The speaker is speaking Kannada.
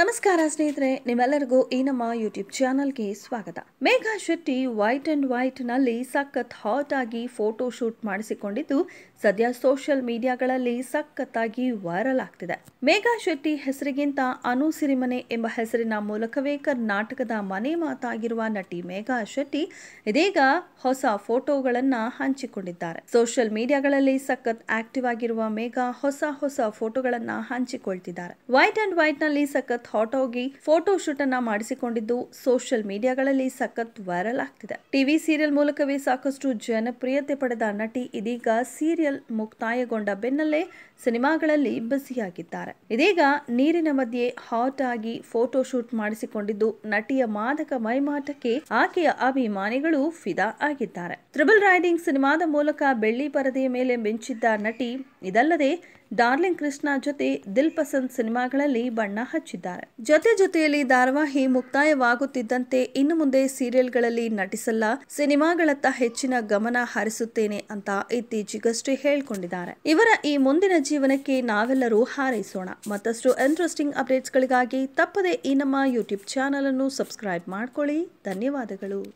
ನಮಸ್ಕಾರ ಸ್ನೇಹಿತರೆ, ನಿಮ್ಮೆಲ್ಲರಿಗೂ ಈ ನಮ್ಮ ಯೂಟ್ಯೂಬ್ ಚಾನಲ್ಗೆ ಸ್ವಾಗತ. ಮೇಘಾ ಶೆಟ್ಟಿ ವೈಟ್ ಅಂಡ್ ವೈಟ್ನಲ್ಲಿ ಸಖತ್ ಹಾಟ್ ಆಗಿ ಫೋಟೋ ಶೂಟ್ ಮಾಡಿಸಿಕೊಂಡಿದ್ದು, ಸದ್ಯ ಸೋಷಿಯಲ್ ಮೀಡಿಯಾಗಳಲ್ಲಿ ಸಖತ್ತಾಗಿ ವೈರಲ್ ಆಗ್ತಿದೆ. ಮೇಘಾ ಶೆಟ್ಟಿ ಹೆಸರಿಗಿಂತ ಅನು ಸಿರಿಮನೆ ಎಂಬ ಹೆಸರಿನ ಮೂಲಕವೇ ಕರ್ನಾಟಕದ ಮನೆ ಮಾತಾಗಿರುವ ನಟಿ ಮೇಘಾ ಶೆಟ್ಟಿ ಇದೀಗ ಹೊಸ ಫೋಟೋಗಳನ್ನು ಹಂಚಿಕೊಂಡಿದ್ದಾರೆ. ಸೋಷಿಯಲ್ ಮೀಡಿಯಾಗಳಲ್ಲಿ ಸಖತ್ ಆಕ್ಟಿವ್ ಆಗಿರುವ ಮೇಘಾ ಹೊಸ ಹೊಸ ಫೋಟೋಗಳನ್ನು ಹಂಚಿಕೊಳ್ತಿದ್ದಾರೆ. ವೈಟ್ ಅಂಡ್ ವೈಟ್ನಲ್ಲಿ ಸಖತ್ ಹಾಟ್ ಆಗಿ ಫೋಟೋ ಶೂಟ್ ಅನ್ನ ಮಾಡಿಸಿಕೊಂಡಿದ್ದು ಸೋಷಿಯಲ್ ಮೀಡಿಯಾಗಳಲ್ಲಿ ಸಖತ್ ವೈರಲ್ ಆಗ್ತಿದೆ. ಟಿವಿ ಸೀರಿಯಲ್ ಮೂಲಕವೇ ಸಾಕಷ್ಟು ಜನಪ್ರಿಯತೆ ಪಡೆದ ನಟಿ ಇದೀಗ ಸೀರಿಯಲ್ ಮುಕ್ತಾಯಗೊಂಡ ಬೆನ್ನಲ್ಲೇ ಸಿನಿಮಾಗಳಲ್ಲಿ ಬ್ಯುಸಿಯಾಗಿದ್ದಾರೆ. ಇದೀಗ ನೀರಿನ ಮಧ್ಯೆ ಹಾಟ್ ಆಗಿ ಫೋಟೋ ಶೂಟ್ ಮಾಡಿಸಿಕೊಂಡಿದ್ದು ನಟಿಯ ಮಾದಕ ಮೈಮಾಟಕ್ಕೆ ಆಕೆಯ ಅಭಿಮಾನಿಗಳು ಫಿದಾ ಆಗಿದ್ದಾರೆ. ತ್ರಿಬಲ್ ರೈಡಿಂಗ್ ಸಿನಿಮಾದ ಮೂಲಕ ಬೆಳ್ಳಿ ಪರದೆಯ ಮೇಲೆ ಮಿಂಚಿದ್ದ ನಟಿ ಇದಲ್ಲದೆ ಡಾರ್ಲಿಂಗ್ ಕೃಷ್ಣ ಜೊತೆ ದಿಲ್ ಪಸಂದ್ ಸಿನಿಮಾಗಳಲ್ಲಿ ಬಣ್ಣ ಹಚ್ಚಿದ್ದಾರೆ. ಜೊತೆ ಜೊತೆಯಲ್ಲಿ ಧಾರಾವಾಹಿ ಮುಕ್ತಾಯವಾಗುತ್ತಿದ್ದಂತೆ ಇನ್ನು ಮುಂದೆ ಸೀರಿಯಲ್ಗಳಲ್ಲಿ ನಟಿಸಲ್ಲ, ಸಿನಿಮಾಗಳತ್ತ ಹೆಚ್ಚಿನ ಗಮನ ಹರಿಸುತ್ತೇನೆ ಅಂತ ಇತ್ತೀಚೆಗಷ್ಟೇ ಹೇಳ್ಕೊಂಡಿದ್ದಾರೆ. ಇವರ ಈ ಮುಂದಿನ ಜೀವನಕ್ಕೆ ನಾವೆಲ್ಲರೂ ಹಾರೈಸೋಣ. ಮತ್ತಷ್ಟು ಇಂಟ್ರೆಸ್ಟಿಂಗ್ ಅಪ್ಡೇಟ್ಸ್ಗಳಿಗಾಗಿ ತಪ್ಪದೆ ಈ ನಮ್ಮ ಯೂಟ್ಯೂಬ್ ಚಾನಲ್ ಅನ್ನು ಸಬ್ಸ್ಕ್ರೈಬ್ ಮಾಡ್ಕೊಳ್ಳಿ. ಧನ್ಯವಾದಗಳು.